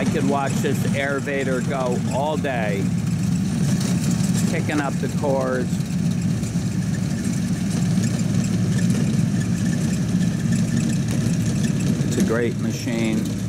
I could watch this Airvator go all day, kicking up the cores. It's a great machine.